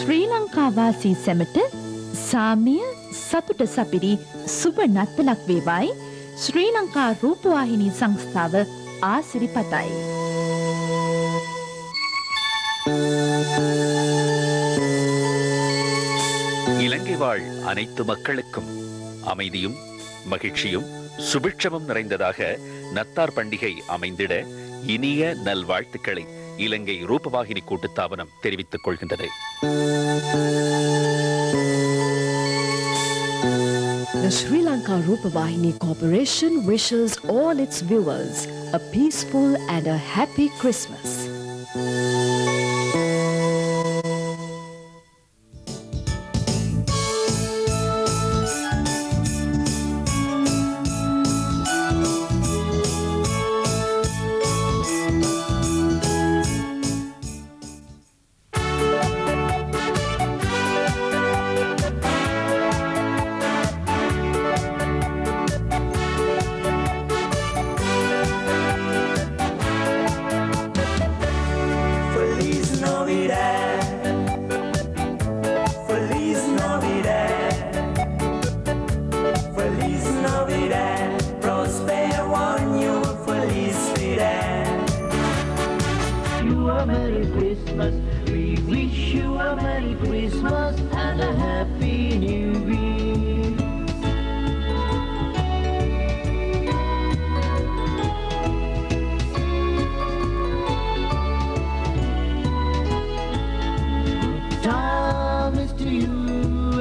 ශ්‍රී ලංකාවාසී සැමට සාමිය සතුට සපිරි සුබ නත්තලක් වේවායි ශ්‍රී ලංකා රූපවාහිනී සංස්ථාව ආසිරි පතයි. இலங்கை வாழ் அனைத்து மக்களுக்கும் அமைதியும் மகிழ்ச்சியும் சுபிட்சமும் நிறைந்ததாக நத்தார் பண்டிகை அமைந்திட இனிய நல்வாழ்த்துக்களை இலங்கை ரூபவாகினி கூட்டுத்தாபனம் தெரிவித்துக் கொள்கின்றது The Sri Lanka Rupavahini Corporation wishes all its viewers a peaceful and a happy Christmas.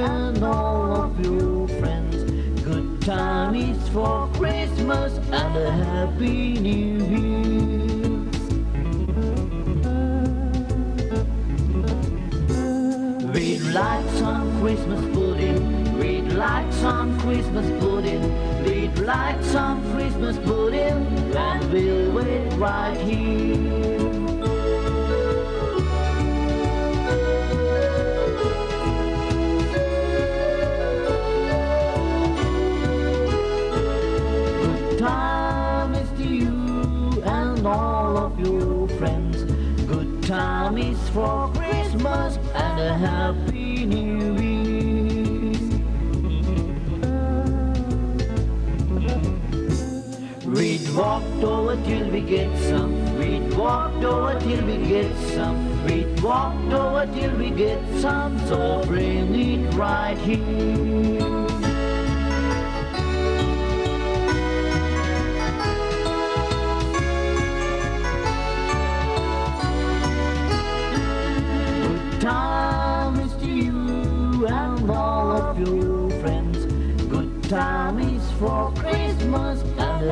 And all of your friends. Good time is for Christmas and a Happy New Year. We'd like some Christmas pudding. We'd like some Christmas pudding. We'd like some Christmas pudding. And we'll wait right here. Friends. Good time is for Christmas and a Happy New Year. We'd walked over till we get some. We'd walked over till we get some. We'd walked over till we get some. So bring it right here.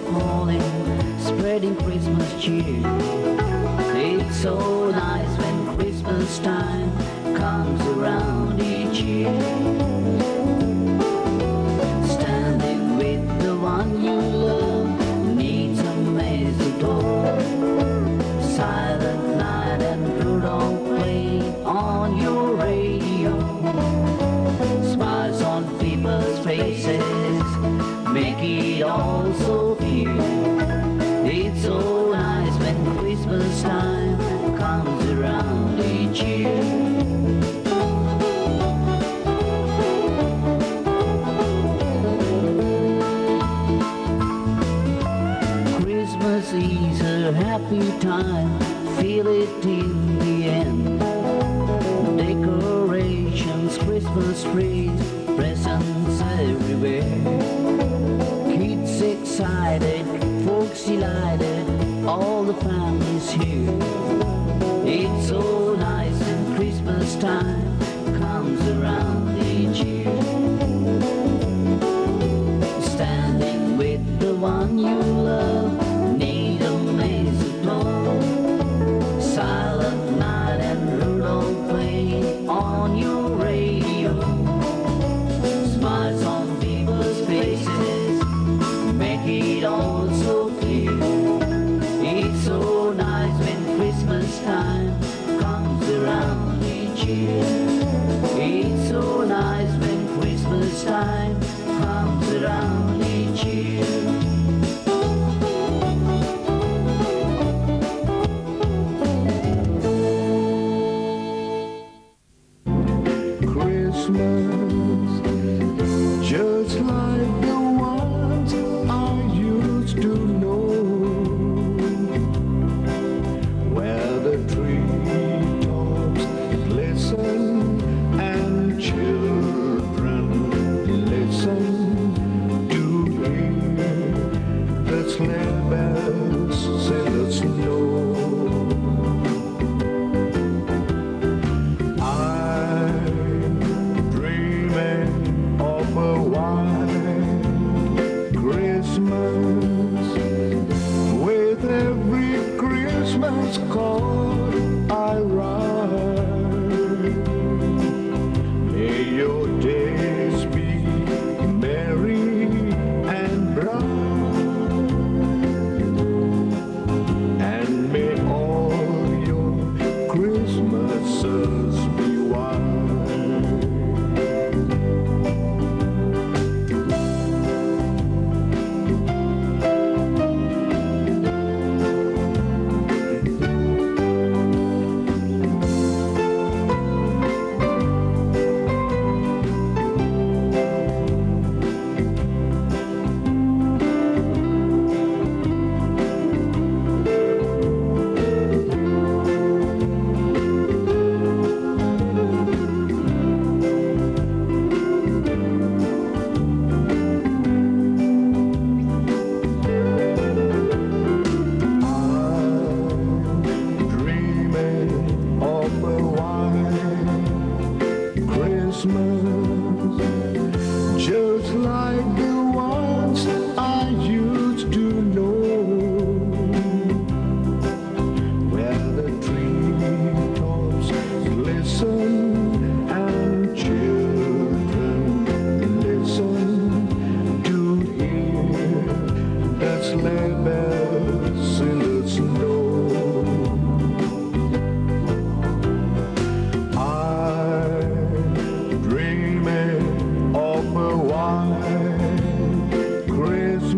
Calling, spreading Christmas cheer. It's so nice when Christmas time comes around each year. time, feel it in the end. Decorations, Christmas trees, presents everywhere. Kids excited, folks delighted, all the family's here.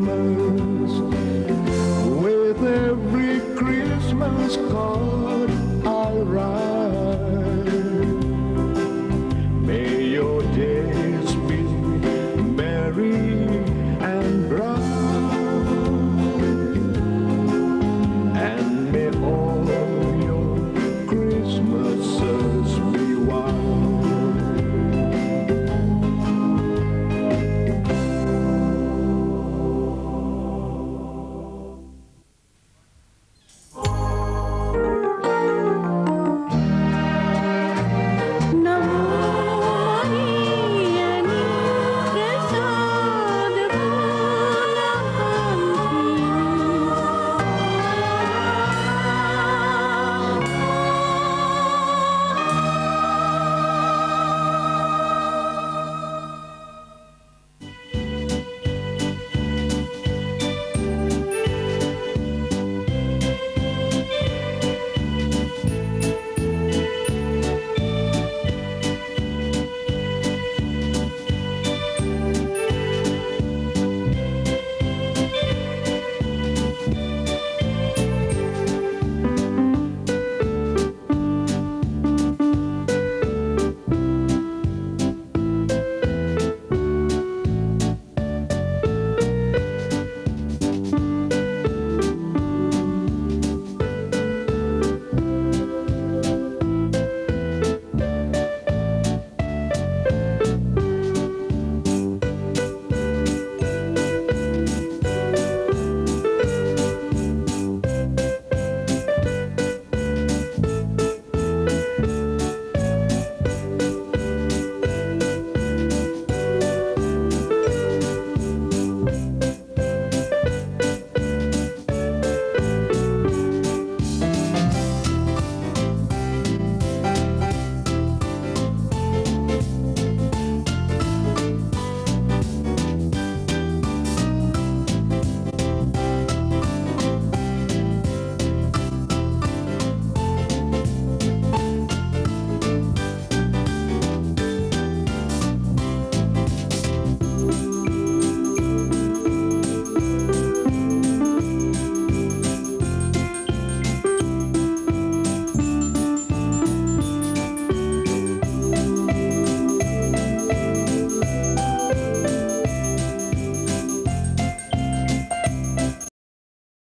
Christmas with every Christmas call.